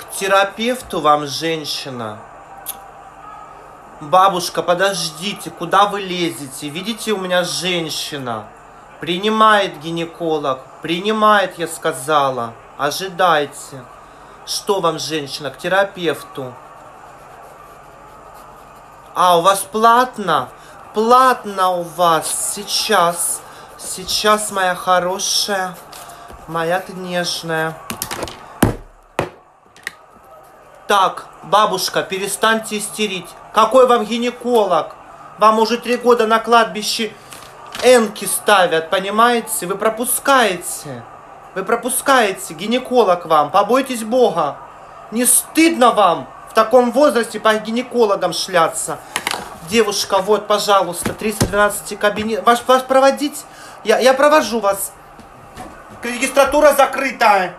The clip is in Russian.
К терапевту вам, женщина. Бабушка, подождите, куда вы лезете? Видите, у меня женщина. Принимает гинеколог. Принимает, я сказала. Ожидайте. Что вам, женщина, к терапевту? А, у вас платно? Платно у вас. Сейчас. Сейчас, моя хорошая. Моя ты нежная. Так, бабушка, перестаньте истерить. Какой вам гинеколог? Вам уже три года на кладбище энки ставят, понимаете? Вы пропускаете. Вы пропускаете. Гинеколог вам. Побойтесь Бога. Не стыдно вам в таком возрасте по гинекологам шляться? Девушка, вот, пожалуйста, 312 кабинет. Вас, вас проводить? Я, я провожу вас. Регистратура закрыта.